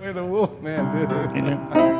way the wolf man did it.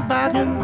Dog,